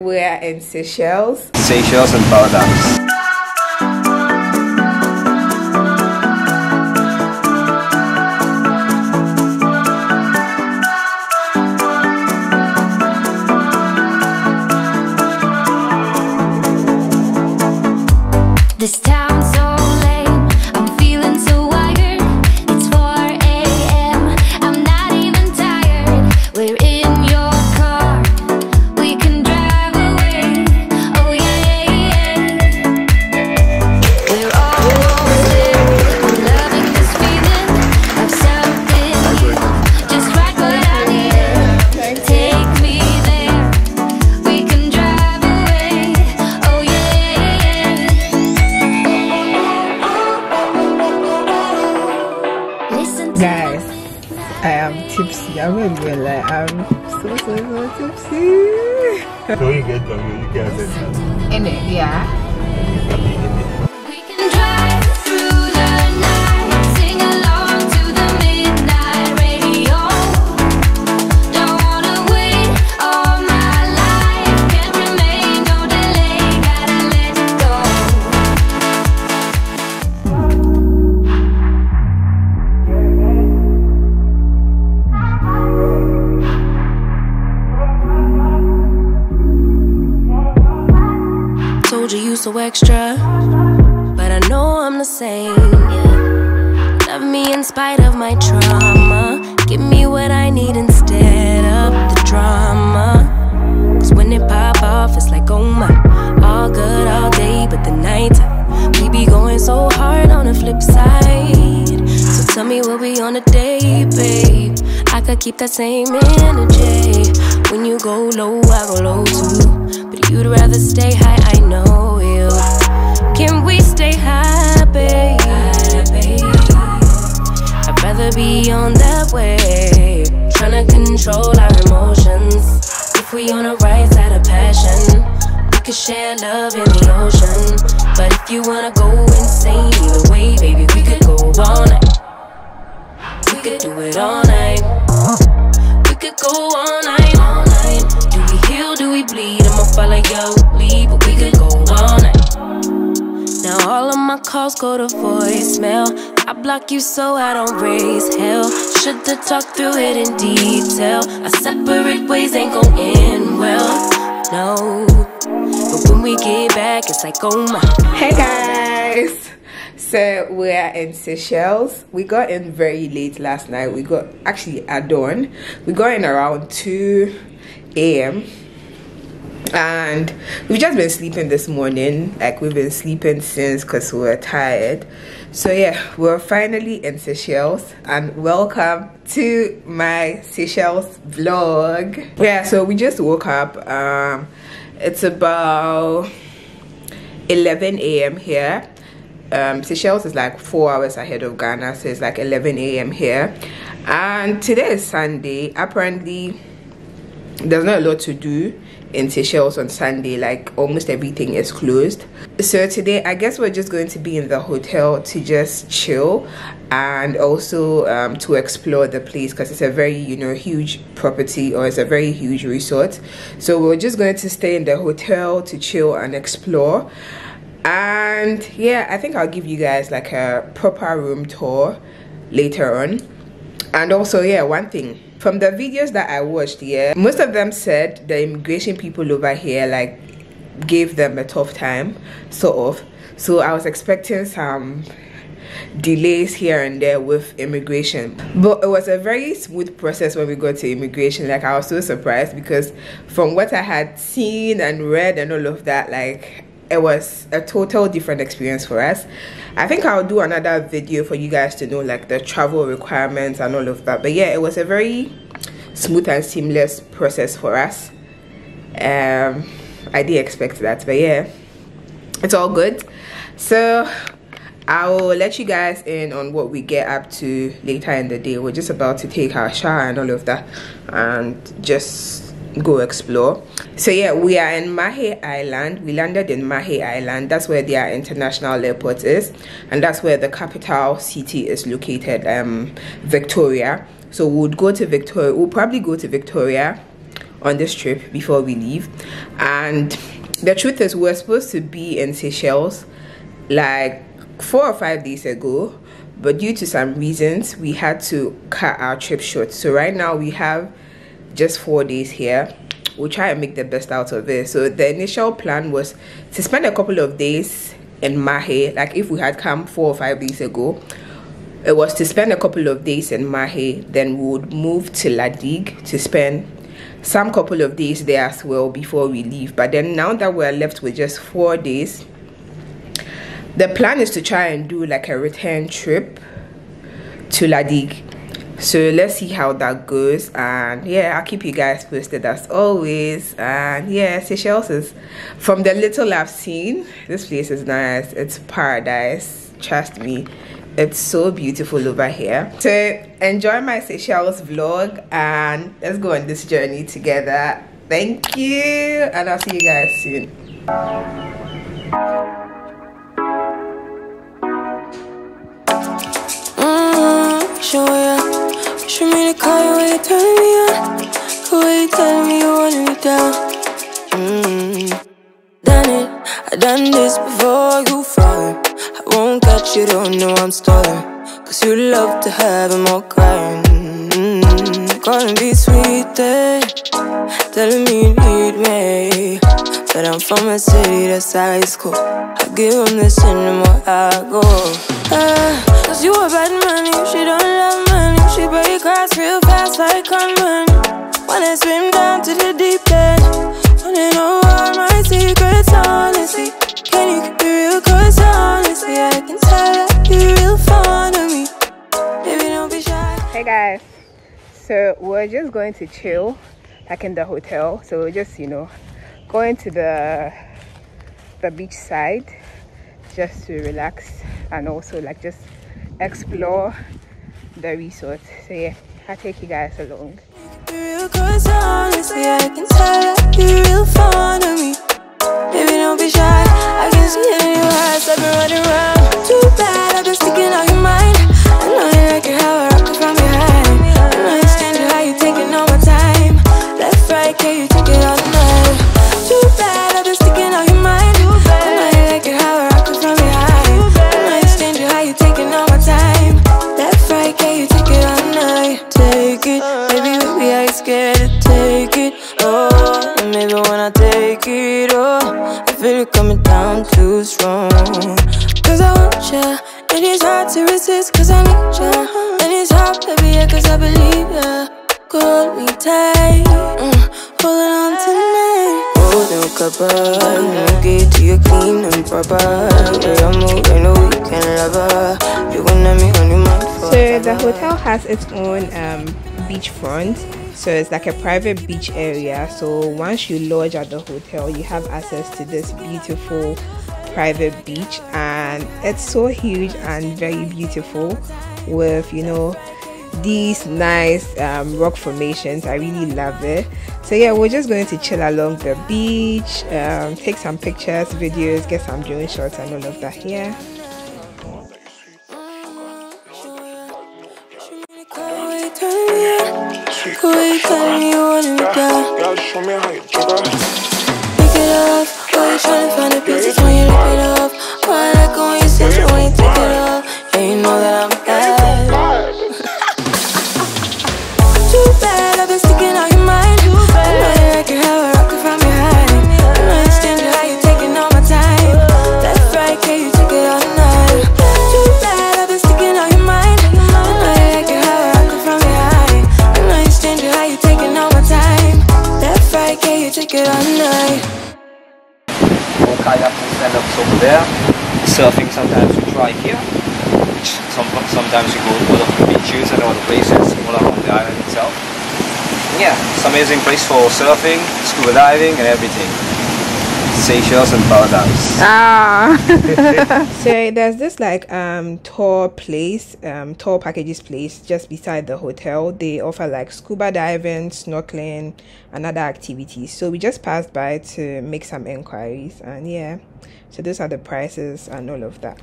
We're in Seychelles. Seychelles and Paradise. I'm real life. I'm so, so, so tipsy. So you get drunk, you can't. In it, yeah. Spite of my trauma. Give me what I need instead of the drama. Cause when it pop off, it's like, oh my, all good all day, but the night we be going so hard on the flip side. So tell me what we on a day, babe. I could keep that same energy. When you go low, I go low too. But you'd rather stay high, I know you. Can we stay high, babe? Rather be on that way. Tryna control our emotions. If we on the right side of passion, we could share love in the ocean. But if you wanna go insane, either way, baby, we could go all night. We could do it all night. We could go all night, all night. Do we heal? Do we bleed? I'ma follow your lead, but we could go all night. Now all of my calls go to voicemail. I block you so I don't raise hell. Should've talked through it in detail. Our separate ways ain't gon' end well. No, but when we get back, it's like oh my. Hey guys. So we're in Seychelles. We got in very late last night. We got actually at dawn. We got in around 2 a.m. And we've just been sleeping this morning. Like we've been sleeping since because we were tired. So yeah, we're finally in Seychelles and welcome to my Seychelles vlog. Yeah, so we just woke up. Um it's about 11 a.m. here. Um, Seychelles is like four hours ahead of Ghana, so it's like 11 a.m. here. And today is Sunday. Apparently, there's not a lot to do in Seychelles on Sunday, like almost everything is closed. So today, I guess we're just going to be in the hotel to just chill and also um, to explore the place because it's a very, you know, huge property or it's a very huge resort. So we're just going to stay in the hotel to chill and explore. And yeah, I think I'll give you guys like a proper room tour later on. And also, yeah, one thing from the videos that I watched, yeah, most of them said the immigration people over here like gave them a tough time, sort of. So I was expecting some delays here and there with immigration but it was a very smooth process when we got to immigration like i was so surprised because from what i had seen and read and all of that like it was a total different experience for us. I think i'll do another video for you guys to know like the travel requirements and all of that. But yeah it was a very smooth and seamless process for us. Um i did expect that but yeah it's all good. So I will let you guys in on what we get up to later in the day. We're just about to take our shower and all of that and just go explore. So yeah, we are in Mahe Island. We landed in Mahe Island. That's where their international airport is. And that's where the capital city is located, um, Victoria. So we would go to Victoria. We'll probably go to Victoria on this trip before we leave. And the truth is, we're supposed to be in Seychelles like four or five days ago, but due to some reasons, we had to cut our trip short. So right now we have just four days here. We'll try and make the best out of it. So the initial plan was to spend a couple of days in Mahe, like if we had come four or five days ago. It was to spend a couple of days in Mahe, then we would move to La Digue to spend some couple of days there as well before we leave. But then now that we're left with just four days, the plan is to try and do like a return trip to La Digue. So let's see how that goes. And yeah, I'll keep you guys posted as always. And yeah, Seychelles is from the little I've seen, this place is nice. It's paradise. Trust me. It's so beautiful over here. So enjoy my Seychelles vlog and let's go on this journey together. Thank you. And I'll see you guys soon. Mm, show ya. Show me the car when you turn me on. The way you tell me you want me down. Mm, done it. I done this before you fall. I won't catch you, don't know I'm stalling. Cause you love to have them all crying. Mm, gonna be sweet, eh? Telling me you need me. But I'm from a city that's high school. I give them this and the more I go. Uh, Cause you a bad man, you she don't love money. Break grass real fast like swim down to the deep end. Wanna know all my secrets, honestly. Can you keep it real? Cause honestly, I can tell you're real fond of me. Baby, don't be shy. Hey guys, so we're just going to chill, like in the hotel. So we're just, you know, going to the the beach side just to relax and also like just explore the resort. So yeah, I'll take you guys along. Can tell that you're real I feel it coming down too strong. Cause I want ya, and it's hard to resist, cause I need ya. And it's hard, baby, yeah, cause I believe ya. Hold me tight, mm, holding on tonight. Golden no get to you clean and proper. Yeah, I'm moving, no weekend lover. You gonna me on your mind So the hotel has its own um, beach front. So it's like a private beach area. So once you lodge at the hotel, you have access to this beautiful private beach, and it's so huge and very beautiful with you know these nice um, rock formations. I really love it. So yeah, we're just going to chill along the beach, um, take some pictures, videos, get some drone shots, and all of that here. Go ahead, tell me you me down. Girl, show me how you juggle. Pick it up. Why you tryna find the pieces when you lick it up? Why I like it when you sit Surfing sometimes we try here. Some, sometimes we go to other beaches and other places all around the island itself. Yeah, it's an amazing place for surfing, scuba diving and everything. Seychelles and paradise. Ah. so there's this like um tour place, um tour packages place just beside the hotel. They offer like scuba diving, snorkeling, and other activities. So we just passed by to make some inquiries, and yeah. So those are the prices and all of that.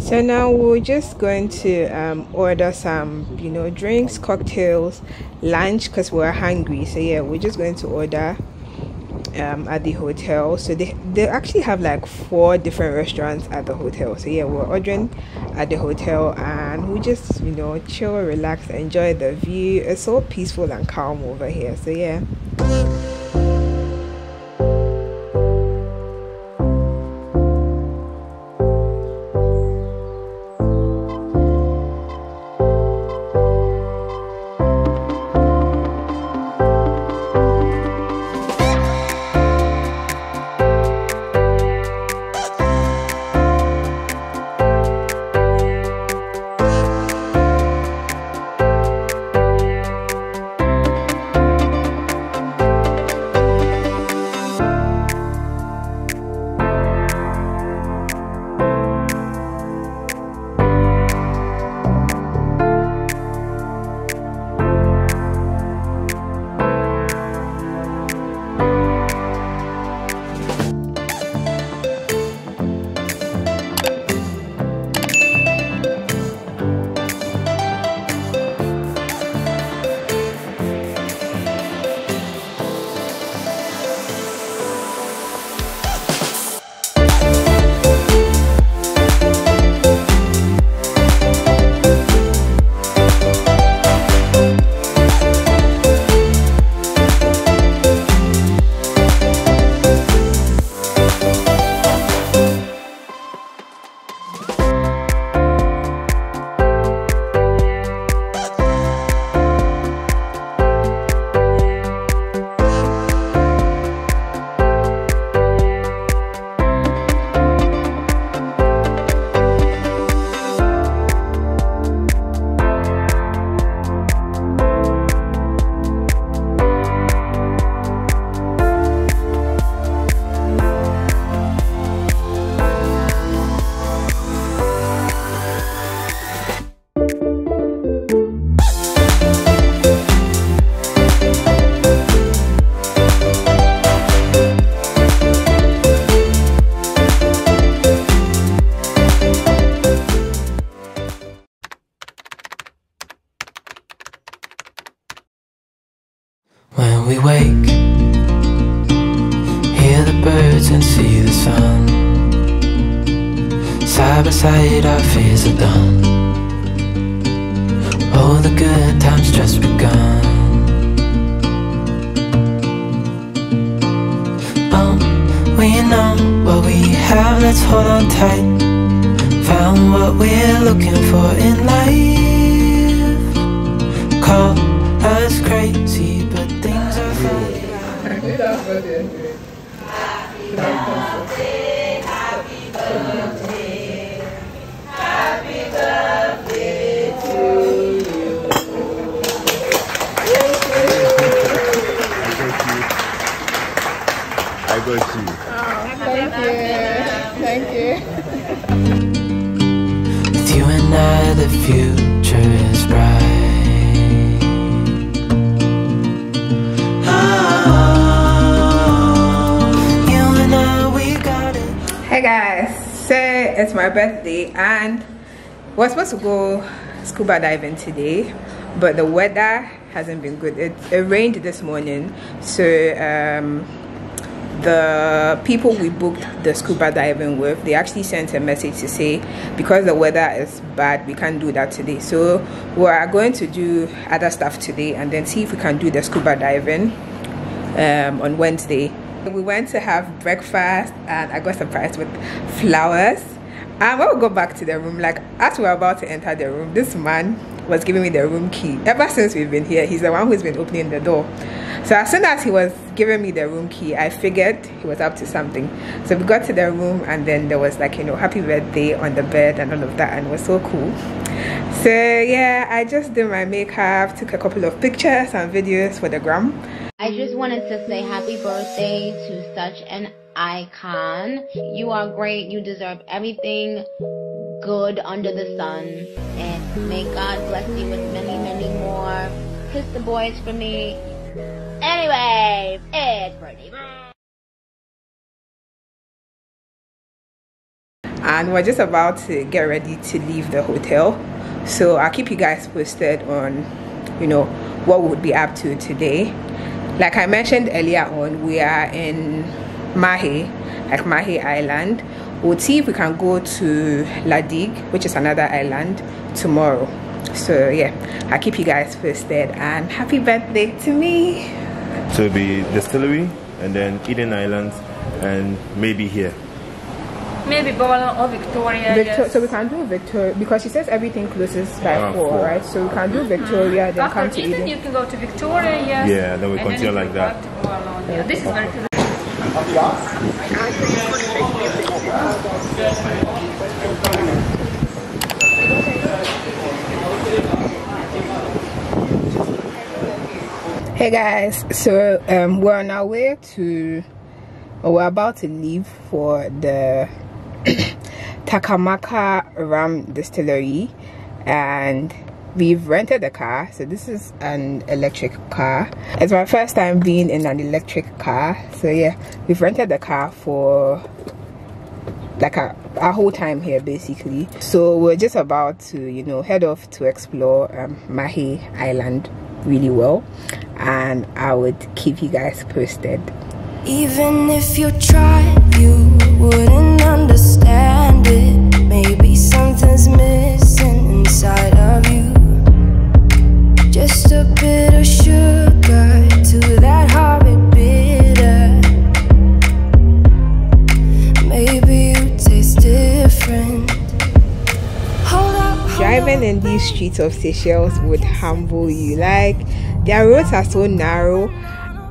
So now we're just going to um, order some, you know, drinks, cocktails, lunch because we're hungry. So yeah, we're just going to order um, at the hotel. So they they actually have like four different restaurants at the hotel. So yeah, we're ordering at the hotel and we just you know chill, relax, enjoy the view. It's so peaceful and calm over here. So yeah. The good times just begun. Oh, we know what we have, let's hold on tight. Found what we're looking for in life. Call us crazy, but things are fine. I got you. Thank you. With you and I, the future is bright. Oh, you. Hey guys, so it's my birthday and we're supposed to go scuba diving today, but the weather hasn't been good. It, it rained this morning, so um, the people we booked the scuba diving with, they actually sent a message to say because the weather is bad, we can't do that today. So we are going to do other stuff today and then see if we can do the scuba diving um, on Wednesday. We went to have breakfast and I got surprised with flowers. And when we go back to the room, like as we were about to enter the room, this man was giving me the room key. Ever since we've been here, he's the one who's been opening the door. So as soon as he was giving me the room key, I figured he was up to something. So we got to the room and then there was like, you know, happy birthday on the bed and all of that and it was so cool. So yeah, I just did my makeup, took a couple of pictures and videos for the gram. I just wanted to say happy birthday to such an icon. You are great. You deserve everything good under the sun. And may God bless you with many, many more. Kiss the boys for me. Anyway, it's Brittany. and we're just about to get ready to leave the hotel so i'll keep you guys posted on you know what we would be up to today like i mentioned earlier on we are in mahe like mahe island we'll see if we can go to la digue which is another island tomorrow so yeah i'll keep you guys posted and happy birthday to me So it'll be distillery and then Eden Islands and maybe here. Maybe Bola or Victoria. Victor- yes. so we can do victoria because she says everything closes by Ah, four, four. right so we can do victoria then come to Eden, eden you can go to Victoria, yes. Yeah, then we And continue you like that. go back to Bola. Yeah, this is very Hey guys, so um, we're on our way to, or we're about to leave for the Takamaka Rum Distillery, and we've rented a car. So this is an electric car. It's my first time being in an electric car. So yeah, we've rented the car for like a, our whole time here basically so we're just about to you know head off to explore um, mahe island really well and i would keep you guys posted Even if you tried, you wouldn't understand it. Maybe something's missing inside of you. Just a bit of sugar to that horrid bitter. Maybe you taste different. Hold up, hold driving in these streets of seychelles would humble you. Like their roads are so narrow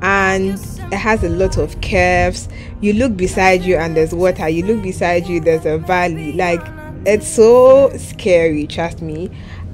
and it has a lot of curves. You look beside you and there's water. You look beside you there's a valley. Like it's so scary trust me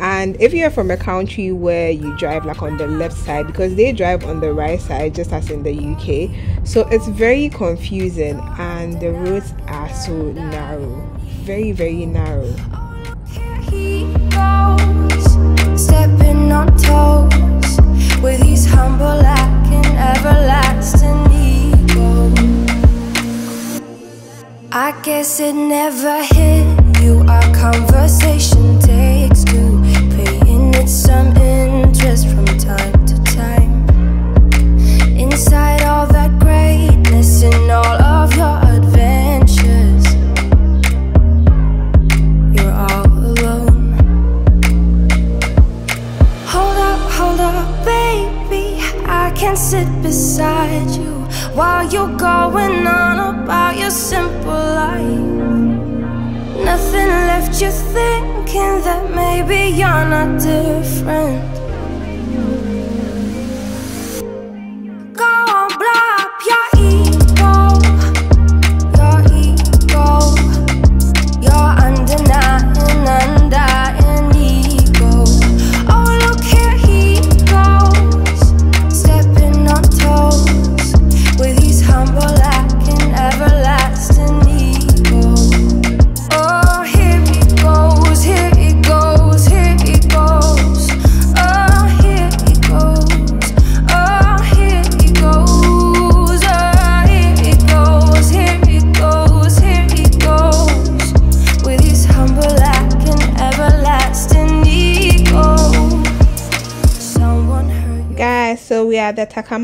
and if you're from a country where you drive like on the left side because they drive on the right side just as in the uk so it's very confusing and the roads are so narrow very very narrow. I guess it never hit you. Our conversation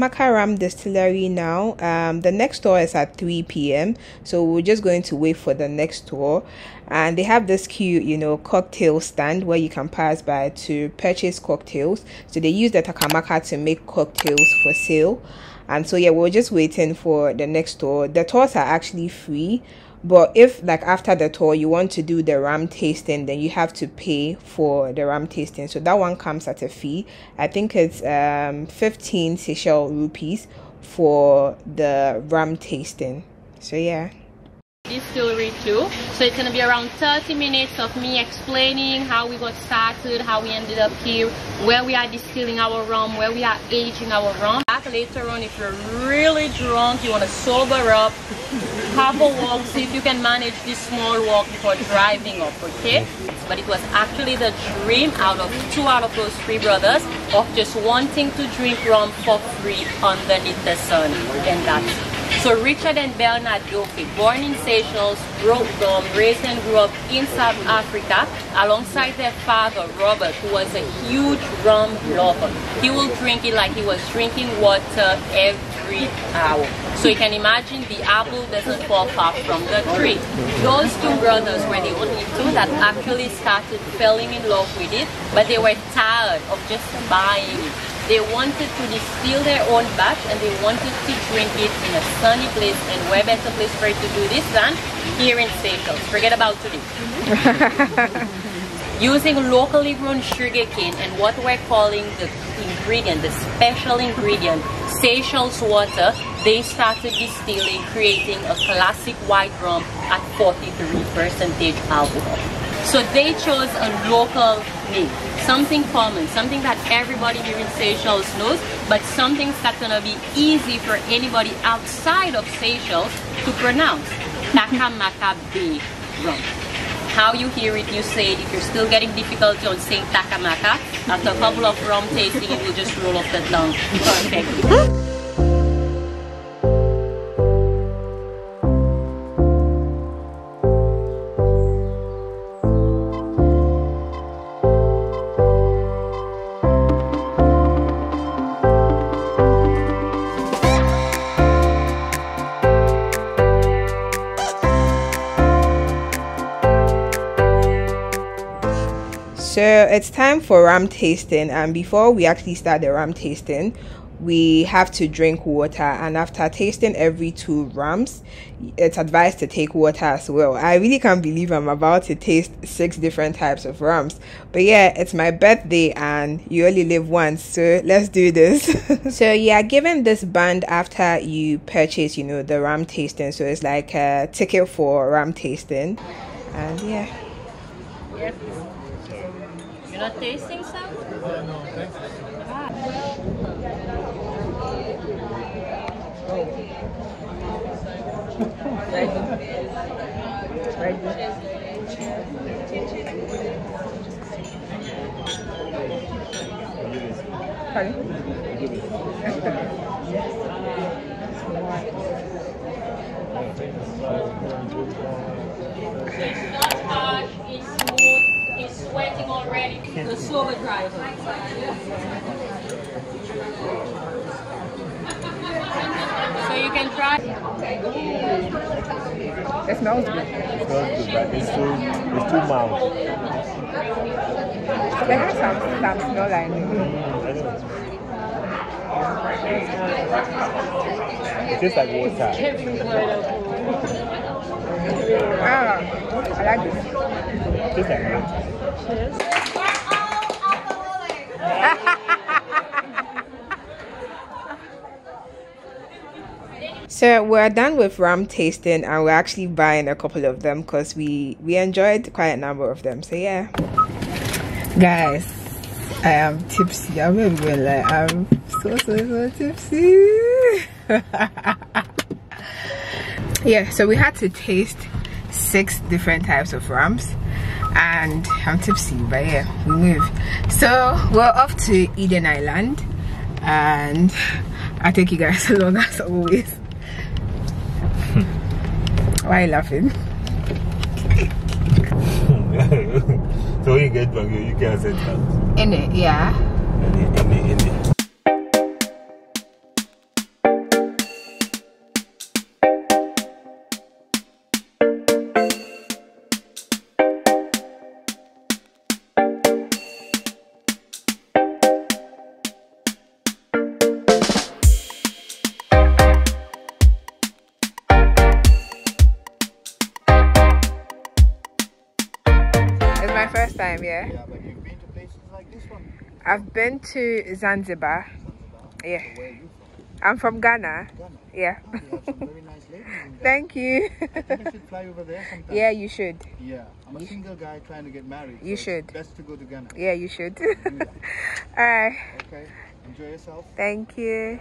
ram distillery now. Um the next tour is at 3 p.m so we're just going to wait for the next tour and they have this cute you know cocktail stand where you can pass by to purchase cocktails. So they use the takamaka to make cocktails for sale. And so yeah we're just waiting for the next tour the tours are actually free but if like after the tour you want to do the ram tasting then you have to pay for the ram tasting. So that one comes at a fee. I think it's um 15 seychelles rupees for the ram tasting. So yeah distillery too. So it's gonna be around 30 minutes of me explaining how we got started, how we ended up here, where we are distilling our rum, where we are aging our rum. Back later on, if you're really drunk, you wanna sober up, have a walk, see if you can manage this small walk before driving up, okay? But it was actually the dream out of two out of those three brothers of just wanting to drink rum for free underneath the sun. And that's So Richard and Bernard d'Offay, born in Seychelles, broke down, raised and grew up in South Africa alongside their father Robert, who was a huge rum lover. He will drink it like he was drinking water every hour. So you can imagine the apple doesn't fall far from the tree. Those two brothers were the only two that actually started falling in love with it, but they were tired of just buying it. They wanted to distill their own batch and they wanted to drink it in a sunny place and where better place for it to do this than here in Seychelles. Forget about today. Using locally grown sugar cane and what we're calling the ingredient, the special ingredient, Seychelles water, they started distilling, creating a classic white rum at 43 percentage alcohol. So they chose a local name, something common, something that everybody here in Seychelles knows, but something that's gonna be easy for anybody outside of Seychelles to pronounce. Takamaka Bay rum. How you hear it, you say it. If you're still getting difficulty on saying Takamaka, after a couple of rum tasting, it will just roll off the tongue perfectly. So it's time for ram tasting, and before we actually start the ram tasting, we have to drink water. And after tasting every two rams, it's advised to take water as well. I really can't believe I'm about to taste six different types of rams, but yeah, it's my birthday, and you only live once, so let's do this. so you are given this band after you purchase, you know, the ram tasting. So it's like a ticket for ram tasting, and yeah. You're not tasting some? It's not harsh, it's smooth, it's sweating already. The sober driver. So you can try. It smells good. It's not good, but it's too, it's too mild. They have some, some smell like It mm, tastes like water. I like water. So we're done with ram tasting, and we're actually buying a couple of them because we we enjoyed quite a number of them. So yeah, guys, I am tipsy. I'm not even like I'm so so so tipsy. yeah, so we had to taste six different types of rams and I'm tipsy but yeah we move. So we're off to Eden Island and I take you guys along as always. Why are you laughing? So when you get drunk, you, you can't say that. in it yeah time yeah Yeah, but you've been to places like this one. I've been to Zanzibar yeah Where are you I'm from Ghana? Ghana. yeah oh, You have some very nice ladies in there. thank you I think you should fly over there sometime. yeah you should Yeah. I'm a single guy trying to get married. You so should. Best to go to Ghana. yeah you should all right Okay. Enjoy yourself. thank you